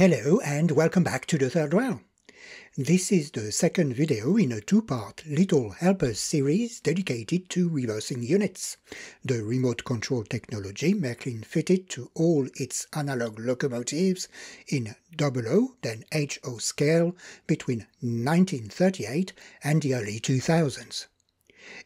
Hello and welcome back to the third rail. This is the second video in a two-part Little Helpers series dedicated to reversing units, the remote control technology Märklin fitted to all its analog locomotives in O then HO scale between 1938 and the early 2000s.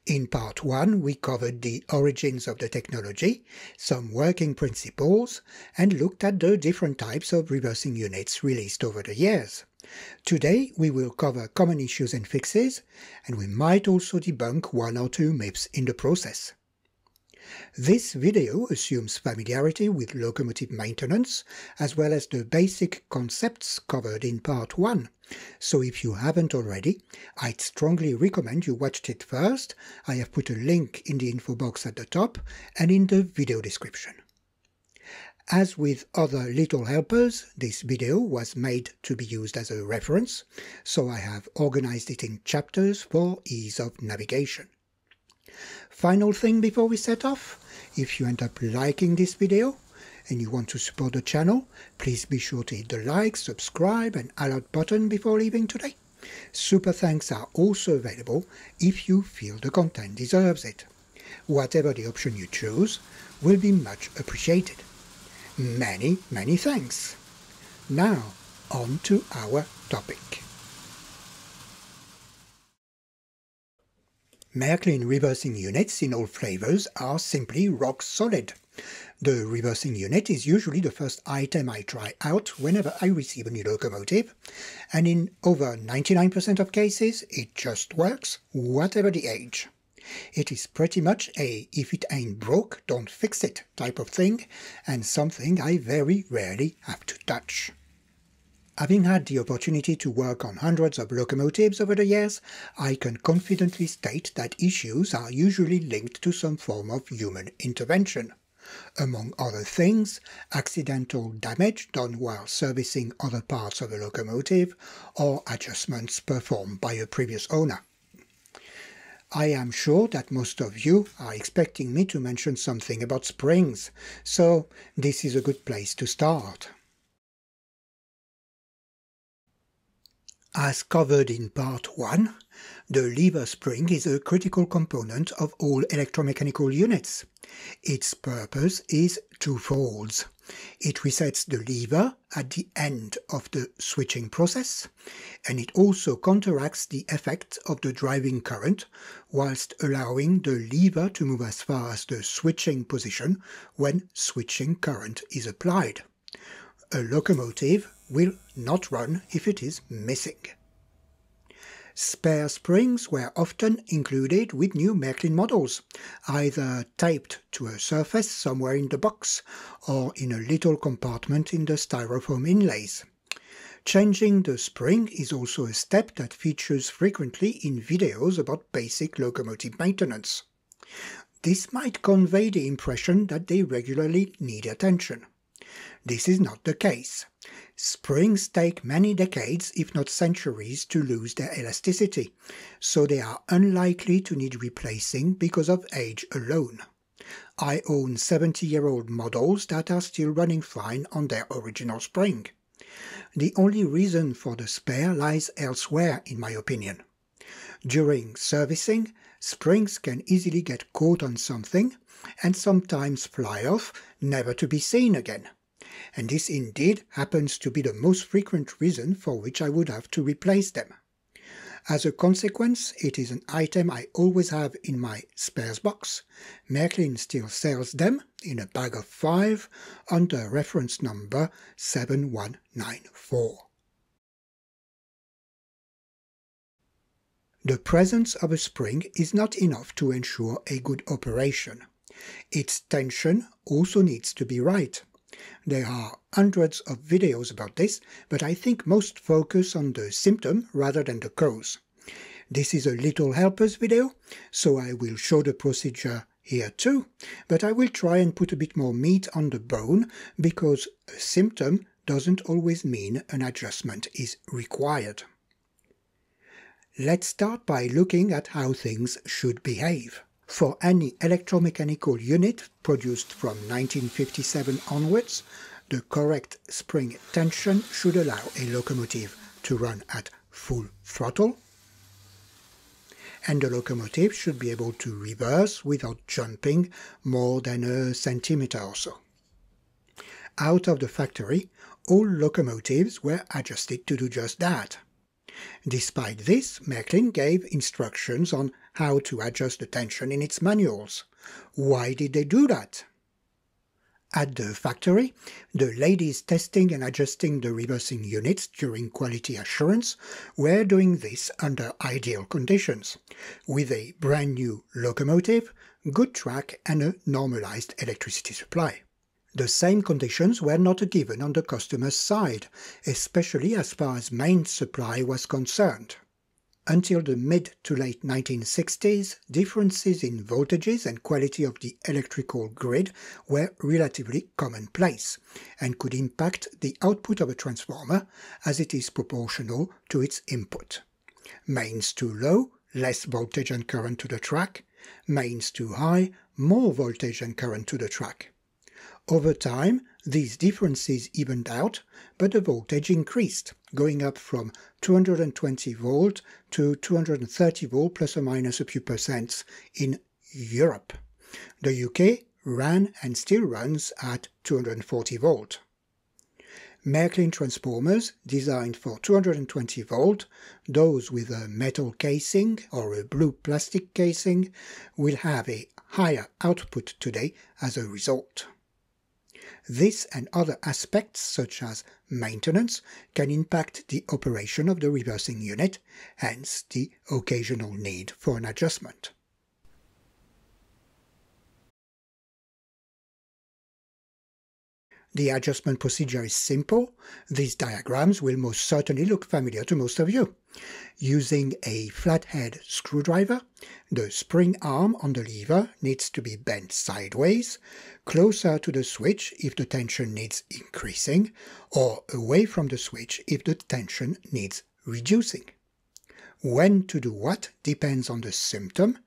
In part 1 we covered the origins of the technology, some working principles, and looked at the different types of reversing units released over the years. Today we will cover common issues and fixes, and we might also debunk one or two myths in the process. This video assumes familiarity with locomotive maintenance, as well as the basic concepts covered in part 1, so if you haven't already, I'd strongly recommend you watched it first. I have put a link in the info box at the top and in the video description. As with other little helpers, this video was made to be used as a reference, so I have organized it in chapters for ease of navigation. Final thing before we set off, if you end up liking this video and you want to support the channel, please be sure to hit the like, subscribe and alert button before leaving today. Super thanks are also available if you feel the content deserves it. Whatever the option you choose will be much appreciated. Many, many thanks. Now, on to our topic. Märklin reversing units in all flavors are simply rock solid. The reversing unit is usually the first item I try out whenever I receive a new locomotive, and in over 99% of cases it just works, whatever the age. It is pretty much a if it ain't broke, don't fix it type of thing, and something I very rarely have to touch. Having had the opportunity to work on hundreds of locomotives over the years, I can confidently state that issues are usually linked to some form of human intervention. Among other things, accidental damage done while servicing other parts of a locomotive or adjustments performed by a previous owner. I am sure that most of you are expecting me to mention something about springs, so this is a good place to start. As covered in part 1, the lever spring is a critical component of all electromechanical units. Its purpose is twofold. It resets the lever at the end of the switching process, and it also counteracts the effect of the driving current whilst allowing the lever to move as far as the switching position when switching current is applied. A locomotive will not run if it is missing. Spare springs were often included with new Märklin models, either taped to a surface somewhere in the box or in a little compartment in the styrofoam inlays. Changing the spring is also a step that features frequently in videos about basic locomotive maintenance. This might convey the impression that they regularly need attention. This is not the case. Springs take many decades, if not centuries, to lose their elasticity, so they are unlikely to need replacing because of age alone. I own 70-year-old models that are still running fine on their original spring. The only reason for the spare lies elsewhere, in my opinion. During servicing, springs can easily get caught on something and sometimes fly off, never to be seen again and this indeed happens to be the most frequent reason for which I would have to replace them. As a consequence, it is an item I always have in my spares box. Märklin still sells them in a bag of five under reference number 7194. The presence of a spring is not enough to ensure a good operation. Its tension also needs to be right. There are hundreds of videos about this, but I think most focus on the symptom rather than the cause. This is a little helpers video, so I will show the procedure here too, but I will try and put a bit more meat on the bone because a symptom doesn't always mean an adjustment is required. Let's start by looking at how things should behave. For any electromechanical unit produced from 1957 onwards, the correct spring tension should allow a locomotive to run at full throttle, and the locomotive should be able to reverse without jumping more than a centimeter or so. Out of the factory, all locomotives were adjusted to do just that. Despite this, Märklin gave instructions on how to adjust the tension in its manuals. Why did they do that? At the factory, the ladies testing and adjusting the reversing units during quality assurance were doing this under ideal conditions, with a brand new locomotive, good track and a normalized electricity supply. The same conditions were not given on the customer's side, especially as far as main supply was concerned. Until the mid to late 1960s, differences in voltages and quality of the electrical grid were relatively commonplace and could impact the output of a transformer as it is proportional to its input. Mains too low, less voltage and current to the track. Mains too high, more voltage and current to the track. Over time, these differences evened out, but the voltage increased, going up from 220 volt to 230 volt plus or minus a few percents in Europe. The UK ran and still runs at 240 volt. Märklin transformers designed for 220 volt, those with a metal casing or a blue plastic casing, will have a higher output today as a result. This and other aspects such as maintenance can impact the operation of the reversing unit, hence the occasional need for an adjustment. The adjustment procedure is simple. These diagrams will most certainly look familiar to most of you. Using a flathead screwdriver, the spring arm on the lever needs to be bent sideways, closer to the switch if the tension needs increasing, or away from the switch if the tension needs reducing. When to do what depends on the symptom,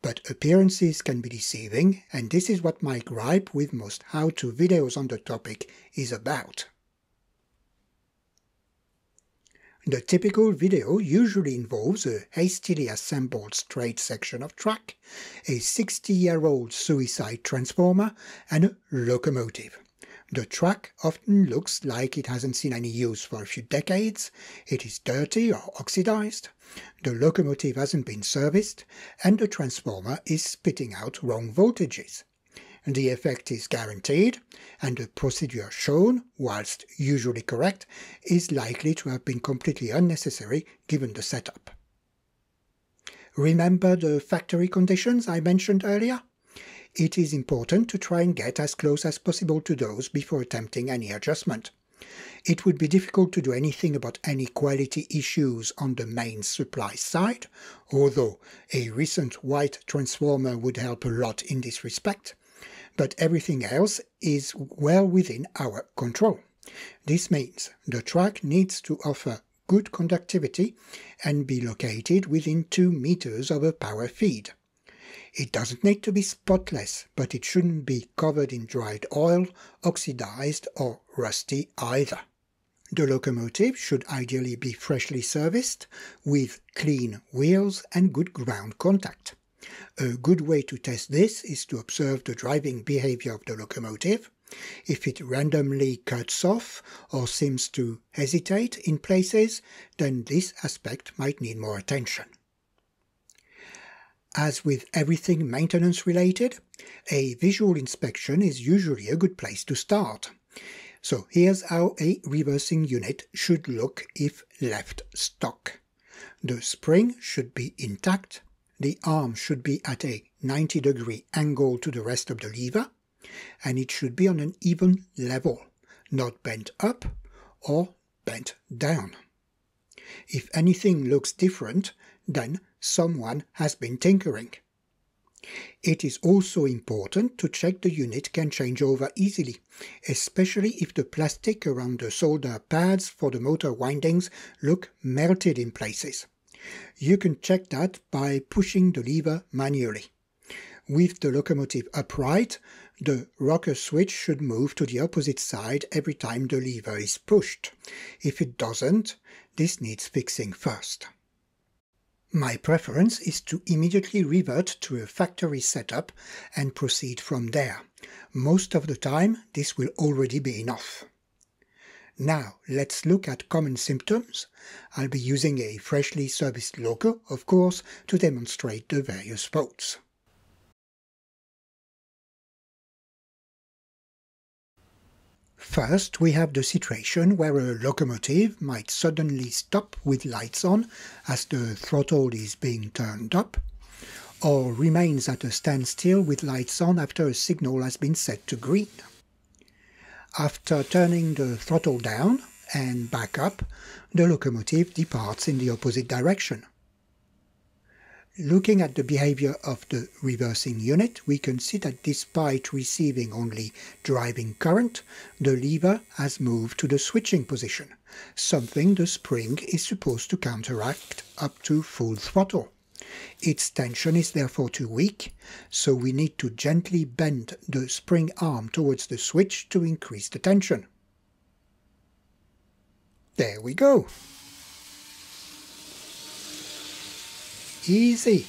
but appearances can be deceiving, and this is what my gripe with most how-to videos on the topic is about. The typical video usually involves a hastily assembled straight section of track, a 60-year-old suicide transformer, and a locomotive. The track often looks like it hasn't seen any use for a few decades, it is dirty or oxidized, the locomotive hasn't been serviced, and the transformer is spitting out wrong voltages. The effect is guaranteed, and the procedure shown, whilst usually correct, is likely to have been completely unnecessary given the setup. Remember the factory conditions I mentioned earlier? It is important to try and get as close as possible to those before attempting any adjustment. It would be difficult to do anything about any quality issues on the main supply side, although a recent white transformer would help a lot in this respect, but everything else is well within our control. This means the track needs to offer good conductivity and be located within 2 meters of a power feed. It doesn't need to be spotless, but it shouldn't be covered in dried oil, oxidized or rusty either. The locomotive should ideally be freshly serviced with clean wheels and good ground contact. A good way to test this is to observe the driving behavior of the locomotive. If it randomly cuts off or seems to hesitate in places, then this aspect might need more attention. As with everything maintenance related, a visual inspection is usually a good place to start. So here's how a reversing unit should look if left stock. The spring should be intact, the arm should be at a 90 degree angle to the rest of the lever, and it should be on an even level, not bent up or bent down. If anything looks different, then someone has been tinkering. It is also important to check the unit can change over easily, especially if the plastic around the solder pads for the motor windings look melted in places. You can check that by pushing the lever manually. With the locomotive upright, the rocker switch should move to the opposite side every time the lever is pushed. If it doesn't, this needs fixing first. My preference is to immediately revert to a factory setup and proceed from there. Most of the time, this will already be enough. Now, let's look at common symptoms. I'll be using a freshly serviced loco, of course, to demonstrate the various faults. First, we have the situation where a locomotive might suddenly stop with lights on as the throttle is being turned up, or remains at a standstill with lights on after a signal has been set to green. After turning the throttle down and back up, the locomotive departs in the opposite direction. Looking at the behavior of the reversing unit, we can see that despite receiving only driving current, the lever has moved to the switching position, something the spring is supposed to counteract up to full throttle. Its tension is therefore too weak, so we need to gently bend the spring arm towards the switch to increase the tension. There we go. Easy.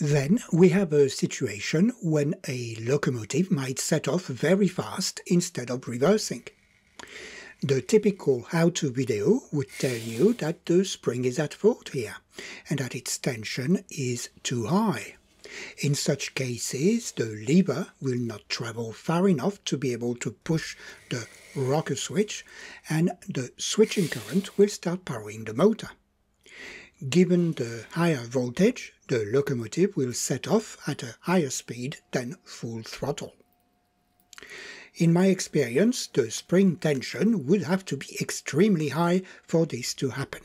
Then we have a situation when a locomotive might set off very fast instead of reversing. The typical how-to video would tell you that the spring is at fault here and that its tension is too high. In such cases, the lever will not travel far enough to be able to push the rocker switch and the switching current will start powering the motor. Given the higher voltage, the locomotive will set off at a higher speed than full throttle. In my experience, the spring tension would have to be extremely high for this to happen.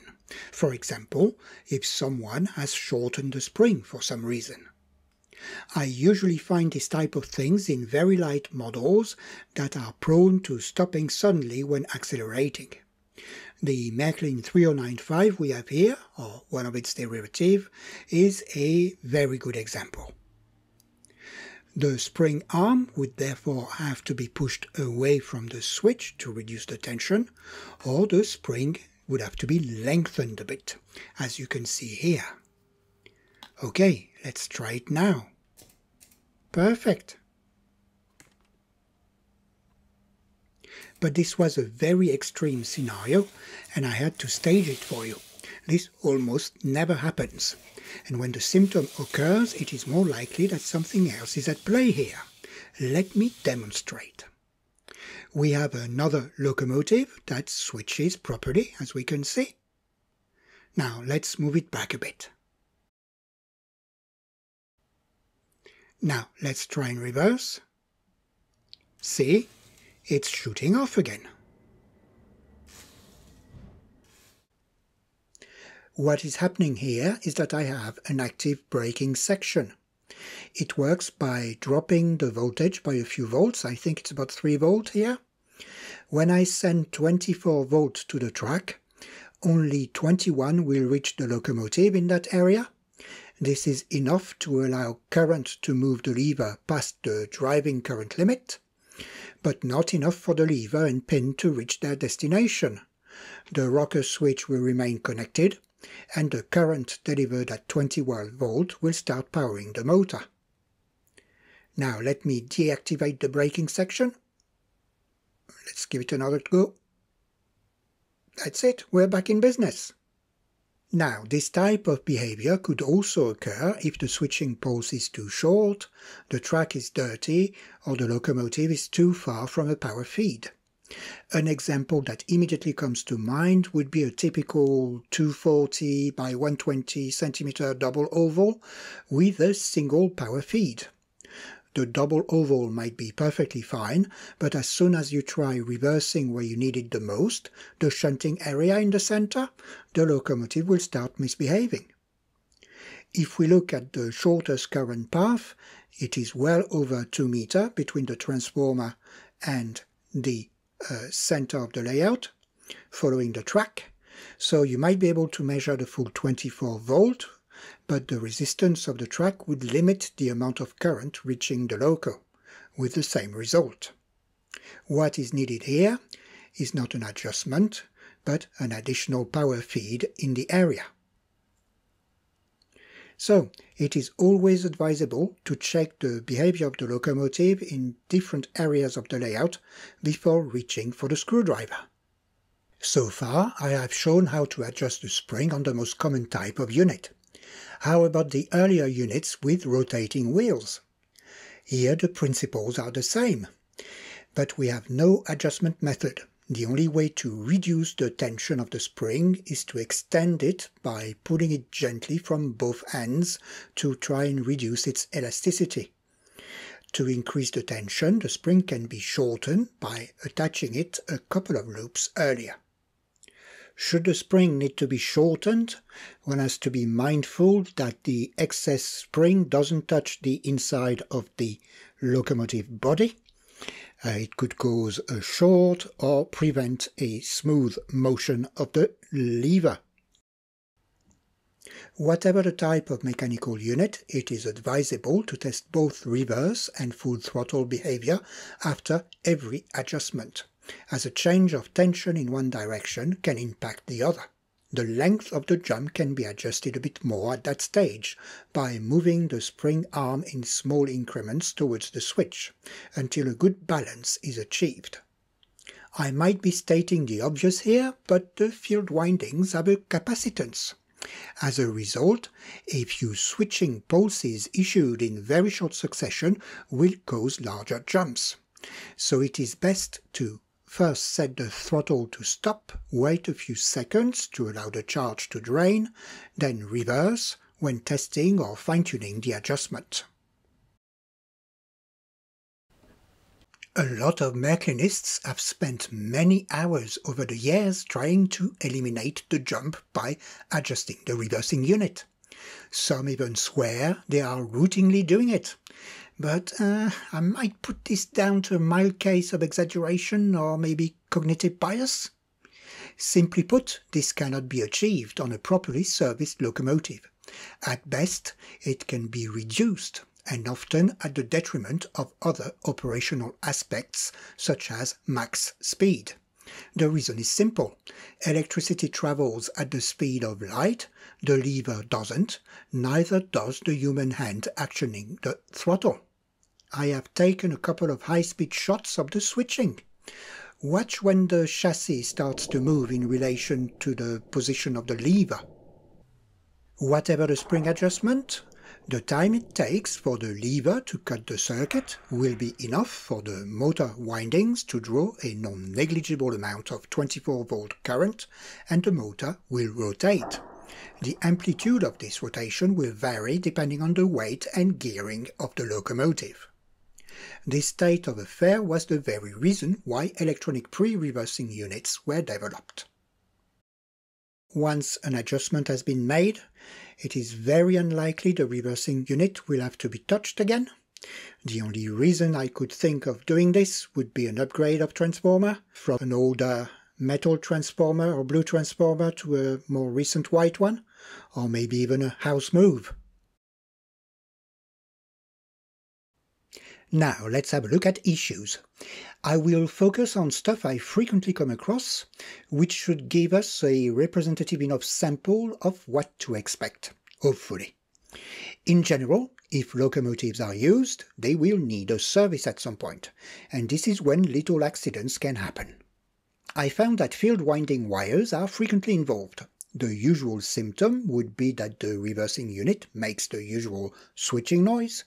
For example, if someone has shortened the spring for some reason. I usually find this type of things in very light models that are prone to stopping suddenly when accelerating. The Märklin 3095 we have here, or one of its derivative, is a very good example. The spring arm would therefore have to be pushed away from the switch to reduce the tension, or the spring would have to be lengthened a bit, as you can see here. Okay, let's try it now. Perfect. But this was a very extreme scenario, and I had to stage it for you. This almost never happens and when the symptom occurs, it is more likely that something else is at play here. Let me demonstrate. We have another locomotive that switches properly, as we can see. Now let's move it back a bit. Now let's try in reverse. See, it's shooting off again. What is happening here is that I have an active braking section. It works by dropping the voltage by a few volts, I think it's about 3 volt here. When I send 24 volts to the track, only 21 will reach the locomotive in that area. This is enough to allow current to move the lever past the driving current limit, but not enough for the lever and pin to reach their destination. The rocker switch will remain connected, and the current delivered at 21 volt will start powering the motor. Now let me deactivate the braking section. Let's give it another go. That's it, we're back in business. Now, this type of behavior could also occur if the switching pulse is too short, the track is dirty, or the locomotive is too far from a power feed. An example that immediately comes to mind would be a typical 240 by 120 centimeter double oval with a single power feed. The double oval might be perfectly fine, but as soon as you try reversing where you need it the most, the shunting area in the center, the locomotive will start misbehaving. If we look at the shortest current path, it is well over 2 meter between the transformer and the uh, center of the layout, following the track, so you might be able to measure the full 24 volt, but the resistance of the track would limit the amount of current reaching the loco, with the same result. What is needed here is not an adjustment, but an additional power feed in the area. So it is always advisable to check the behavior of the locomotive in different areas of the layout before reaching for the screwdriver. So far I have shown how to adjust the spring on the most common type of unit. How about the earlier units with rotating wheels? Here the principles are the same, but we have no adjustment method. The only way to reduce the tension of the spring is to extend it by pulling it gently from both ends to try and reduce its elasticity. To increase the tension, the spring can be shortened by attaching it a couple of loops earlier. Should the spring need to be shortened, one has to be mindful that the excess spring doesn't touch the inside of the locomotive body uh, it could cause a short or prevent a smooth motion of the lever. Whatever the type of mechanical unit, it is advisable to test both reverse and full throttle behavior after every adjustment, as a change of tension in one direction can impact the other. The length of the jump can be adjusted a bit more at that stage by moving the spring arm in small increments towards the switch until a good balance is achieved. I might be stating the obvious here, but the field windings have a capacitance. As a result, a few switching pulses issued in very short succession will cause larger jumps. So it is best to First set the throttle to stop, wait a few seconds to allow the charge to drain, then reverse when testing or fine-tuning the adjustment. A lot of Märklinists have spent many hours over the years trying to eliminate the jump by adjusting the reversing unit. Some even swear they are routinely doing it, but uh, I might put this down to a mild case of exaggeration or maybe cognitive bias. Simply put, this cannot be achieved on a properly serviced locomotive. At best, it can be reduced, and often at the detriment of other operational aspects, such as max speed. The reason is simple. Electricity travels at the speed of light, the lever doesn't, neither does the human hand actioning the throttle. I have taken a couple of high-speed shots of the switching. Watch when the chassis starts to move in relation to the position of the lever. Whatever the spring adjustment, the time it takes for the lever to cut the circuit will be enough for the motor windings to draw a non-negligible amount of 24 volt current and the motor will rotate. The amplitude of this rotation will vary depending on the weight and gearing of the locomotive. This state of affair was the very reason why electronic pre-reversing units were developed. Once an adjustment has been made, it is very unlikely the reversing unit will have to be touched again. The only reason I could think of doing this would be an upgrade of transformer from an older metal transformer or blue transformer to a more recent white one, or maybe even a house move. Now let's have a look at issues. I will focus on stuff I frequently come across, which should give us a representative enough sample of what to expect, hopefully. In general, if locomotives are used, they will need a service at some point, and this is when little accidents can happen. I found that field winding wires are frequently involved. The usual symptom would be that the reversing unit makes the usual switching noise,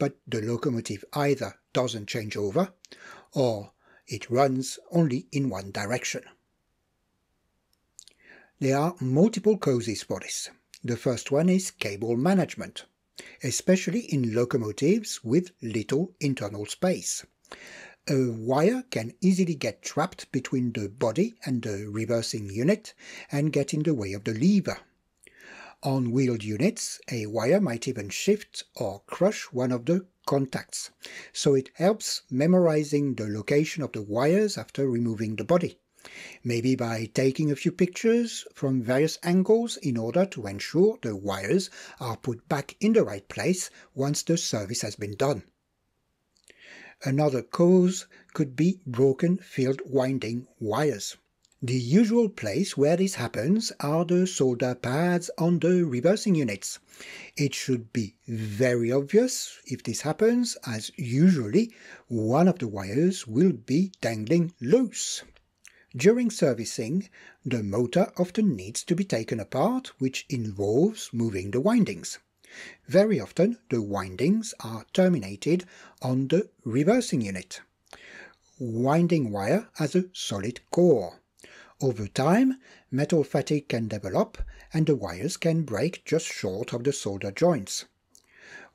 but the locomotive either doesn't change over or it runs only in one direction. There are multiple causes for this. The first one is cable management, especially in locomotives with little internal space. A wire can easily get trapped between the body and the reversing unit and get in the way of the lever. On wheeled units, a wire might even shift or crush one of the contacts, so it helps memorizing the location of the wires after removing the body. maybe by taking a few pictures from various angles in order to ensure the wires are put back in the right place once the service has been done. Another cause could be broken field winding wires. The usual place where this happens are the solder pads on the reversing units. It should be very obvious if this happens, as usually one of the wires will be dangling loose. During servicing, the motor often needs to be taken apart, which involves moving the windings. Very often the windings are terminated on the reversing unit. Winding wire has a solid core. Over time, metal fatigue can develop and the wires can break just short of the solder joints.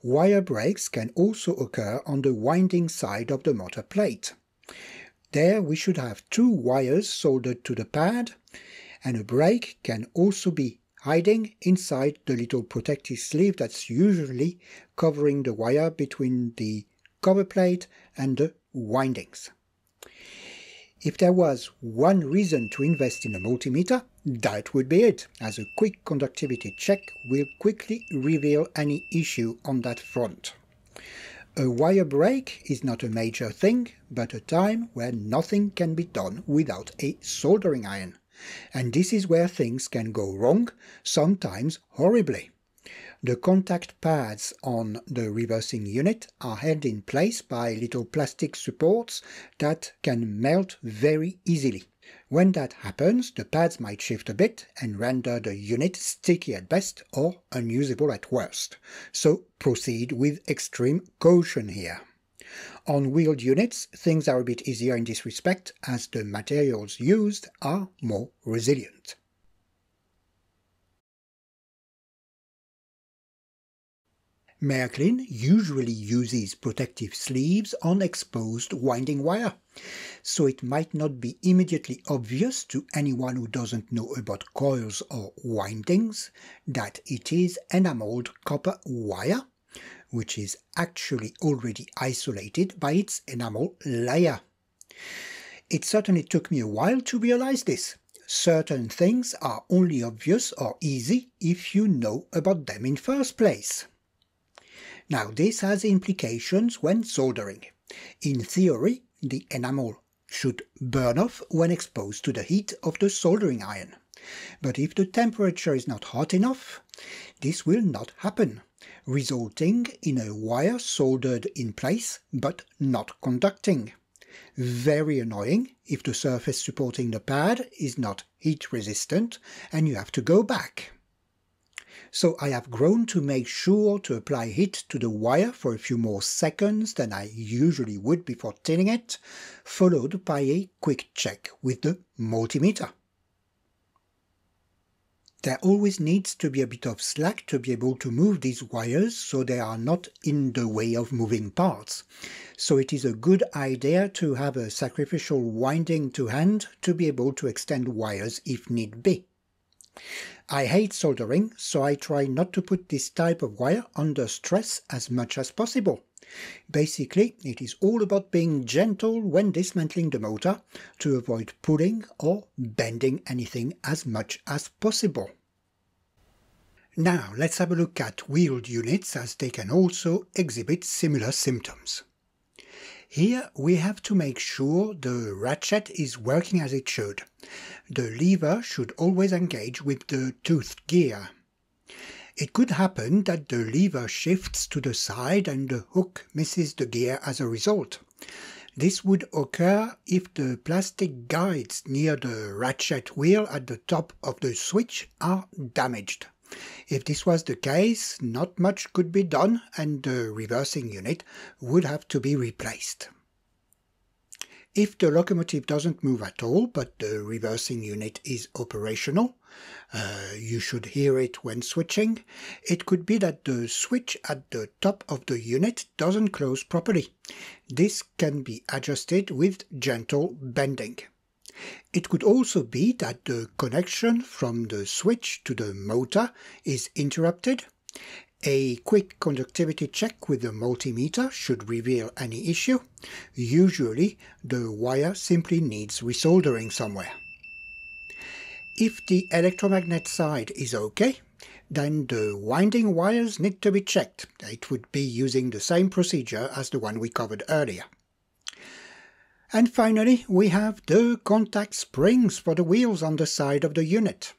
Wire breaks can also occur on the winding side of the motor plate. There we should have two wires soldered to the pad and a break can also be hiding inside the little protective sleeve that's usually covering the wire between the cover plate and the windings. If there was one reason to invest in a multimeter, that would be it, as a quick conductivity check will quickly reveal any issue on that front. A wire break is not a major thing, but a time where nothing can be done without a soldering iron. And this is where things can go wrong, sometimes horribly. The contact pads on the reversing unit are held in place by little plastic supports that can melt very easily. When that happens, the pads might shift a bit and render the unit sticky at best or unusable at worst. So proceed with extreme caution here. On wheeled units, things are a bit easier in this respect as the materials used are more resilient. Märklin usually uses protective sleeves on exposed winding wire, so it might not be immediately obvious to anyone who doesn't know about coils or windings that it is enameled copper wire, which is actually already isolated by its enamel layer. It certainly took me a while to realize this. Certain things are only obvious or easy if you know about them in first place. Now this has implications when soldering. In theory, the enamel should burn off when exposed to the heat of the soldering iron. But if the temperature is not hot enough, this will not happen, resulting in a wire soldered in place but not conducting. Very annoying if the surface supporting the pad is not heat resistant and you have to go back. So I have grown to make sure to apply heat to the wire for a few more seconds than I usually would before tinning it, followed by a quick check with the multimeter. There always needs to be a bit of slack to be able to move these wires so they are not in the way of moving parts. So it is a good idea to have a sacrificial winding to hand to be able to extend wires if need be. I hate soldering, so I try not to put this type of wire under stress as much as possible. Basically, it is all about being gentle when dismantling the motor to avoid pulling or bending anything as much as possible. Now let's have a look at wheeled units as they can also exhibit similar symptoms. Here we have to make sure the ratchet is working as it should. The lever should always engage with the toothed gear. It could happen that the lever shifts to the side and the hook misses the gear as a result. This would occur if the plastic guides near the ratchet wheel at the top of the switch are damaged. If this was the case, not much could be done and the reversing unit would have to be replaced. If the locomotive doesn't move at all, but the reversing unit is operational, uh, you should hear it when switching, it could be that the switch at the top of the unit doesn't close properly. This can be adjusted with gentle bending. It could also be that the connection from the switch to the motor is interrupted. A quick conductivity check with the multimeter should reveal any issue. Usually, the wire simply needs resoldering somewhere. If the electromagnet side is OK, then the winding wires need to be checked. It would be using the same procedure as the one we covered earlier. And finally, we have the contact springs for the wheels on the side of the unit.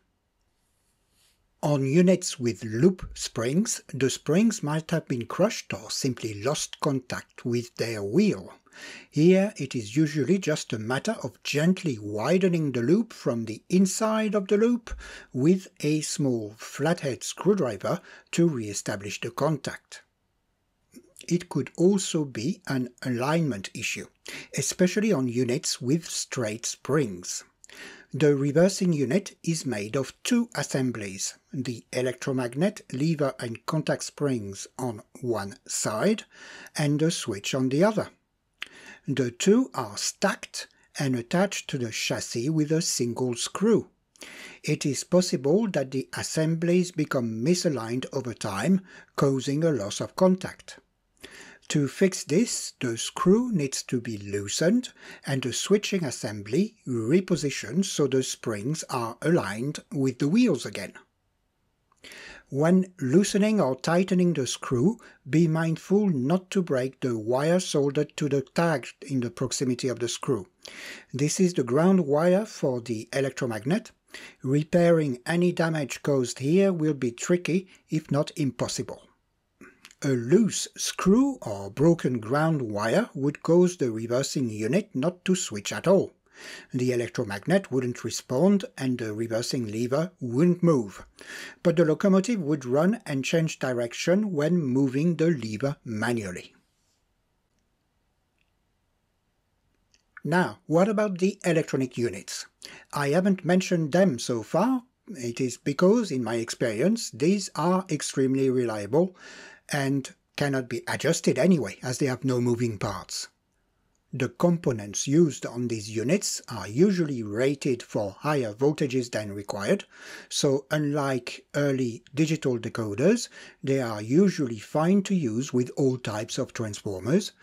On units with loop springs, the springs might have been crushed or simply lost contact with their wheel. Here it is usually just a matter of gently widening the loop from the inside of the loop with a small flathead screwdriver to re-establish the contact. It could also be an alignment issue, especially on units with straight springs. The reversing unit is made of two assemblies, the electromagnet, lever and contact springs on one side and the switch on the other. The two are stacked and attached to the chassis with a single screw. It is possible that the assemblies become misaligned over time, causing a loss of contact. To fix this, the screw needs to be loosened and the switching assembly repositioned so the springs are aligned with the wheels again. When loosening or tightening the screw, be mindful not to break the wire soldered to the tag in the proximity of the screw. This is the ground wire for the electromagnet. Repairing any damage caused here will be tricky, if not impossible. A loose screw or broken ground wire would cause the reversing unit not to switch at all. The electromagnet wouldn't respond and the reversing lever wouldn't move, but the locomotive would run and change direction when moving the lever manually. Now, what about the electronic units? I haven't mentioned them so far. It is because, in my experience, these are extremely reliable and cannot be adjusted anyway, as they have no moving parts. The components used on these units are usually rated for higher voltages than required, so unlike early digital decoders, they are usually fine to use with all types of transformers,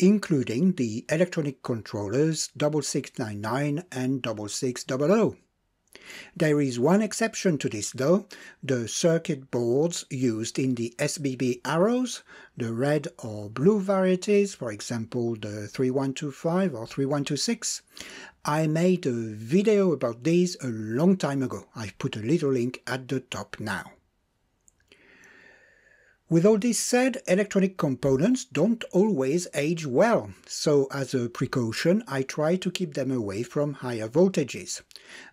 including the electronic controllers 6699 and 6600. There is one exception to this though, the circuit boards used in the SBB arrows, the red or blue varieties, for example the 3125 or 3126. I made a video about these a long time ago. I've put a little link at the top now. With all this said, electronic components don't always age well, so as a precaution I try to keep them away from higher voltages.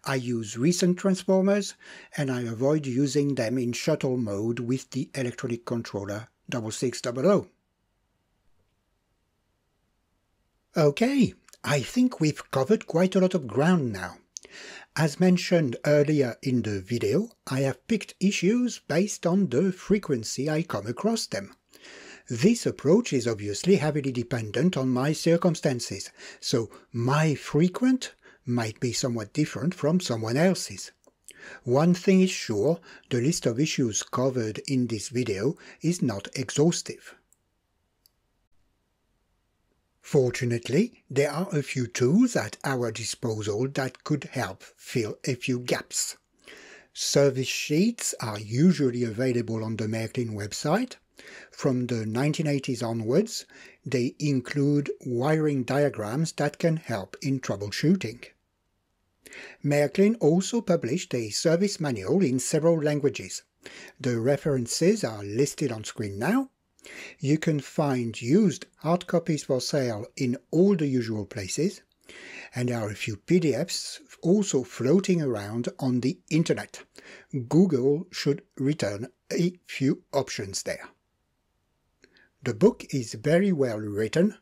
I use recent transformers and I avoid using them in shuttle mode with the electronic controller 6600. Okay, I think we've covered quite a lot of ground now. As mentioned earlier in the video, I have picked issues based on the frequency I come across them. This approach is obviously heavily dependent on my circumstances, so my frequent might be somewhat different from someone else's. One thing is sure, the list of issues covered in this video is not exhaustive. Fortunately, there are a few tools at our disposal that could help fill a few gaps. Service sheets are usually available on the Märklin website. From the 1980s onwards, they include wiring diagrams that can help in troubleshooting. Märklin also published a service manual in several languages. The references are listed on screen now, you can find used hard copies for sale in all the usual places, and there are a few PDFs also floating around on the internet. Google should return a few options there. The book is very well written,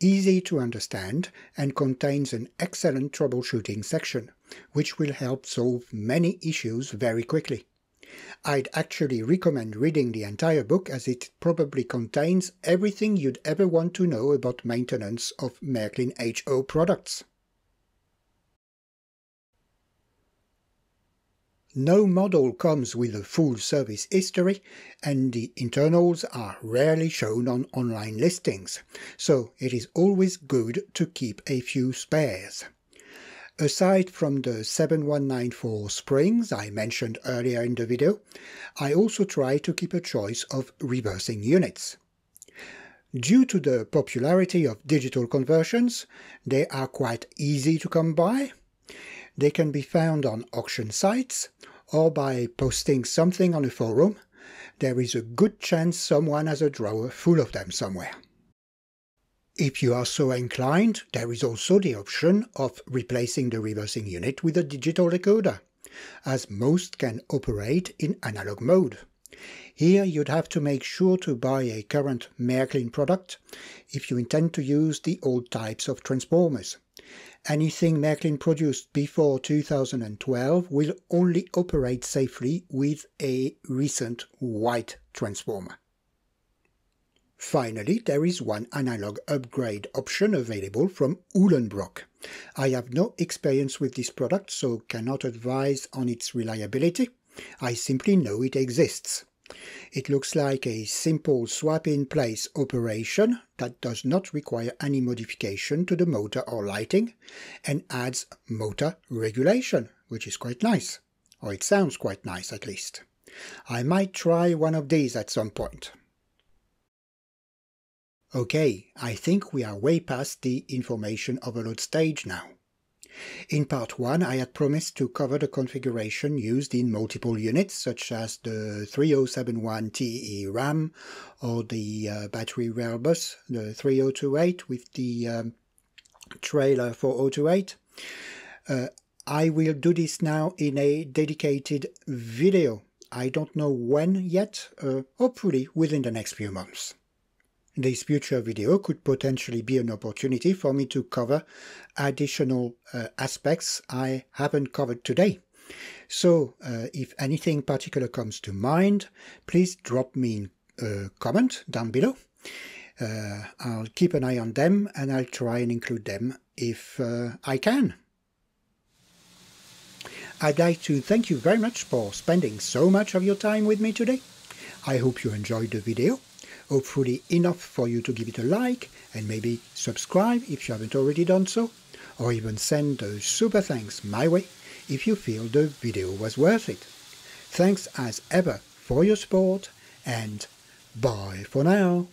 easy to understand, and contains an excellent troubleshooting section, which will help solve many issues very quickly. I'd actually recommend reading the entire book as it probably contains everything you'd ever want to know about maintenance of Märklin HO products. No model comes with a full service history and the internals are rarely shown on online listings, so it is always good to keep a few spares. Aside from the 7194 springs I mentioned earlier in the video, I also try to keep a choice of reversing units. Due to the popularity of digital conversions, they are quite easy to come by. They can be found on auction sites or by posting something on a forum. There is a good chance someone has a drawer full of them somewhere. If you are so inclined, there is also the option of replacing the reversing unit with a digital decoder, as most can operate in analog mode. Here you'd have to make sure to buy a current Märklin product if you intend to use the old types of transformers. Anything Märklin produced before 2012 will only operate safely with a recent white transformer. Finally, there is one analog upgrade option available from Uhlenbrock. I have no experience with this product, so cannot advise on its reliability. I simply know it exists. It looks like a simple swap-in-place operation that does not require any modification to the motor or lighting and adds motor regulation, which is quite nice. Or it sounds quite nice at least. I might try one of these at some point. Okay, I think we are way past the information overload stage now. In part 1 I had promised to cover the configuration used in multiple units such as the 3071 TEE RAM or the uh, battery rail bus, the 3028 with the um, trailer 4028. Uh, I will do this now in a dedicated video. I don't know when yet, uh, hopefully within the next few months. This future video could potentially be an opportunity for me to cover additional uh, aspects I haven't covered today. So uh, if anything particular comes to mind, please drop me a comment down below. Uh, I'll keep an eye on them and I'll try and include them if uh, I can. I'd like to thank you very much for spending so much of your time with me today. I hope you enjoyed the video hopefully enough for you to give it a like and maybe subscribe if you haven't already done so, or even send a super thanks my way if you feel the video was worth it. Thanks as ever for your support and bye for now.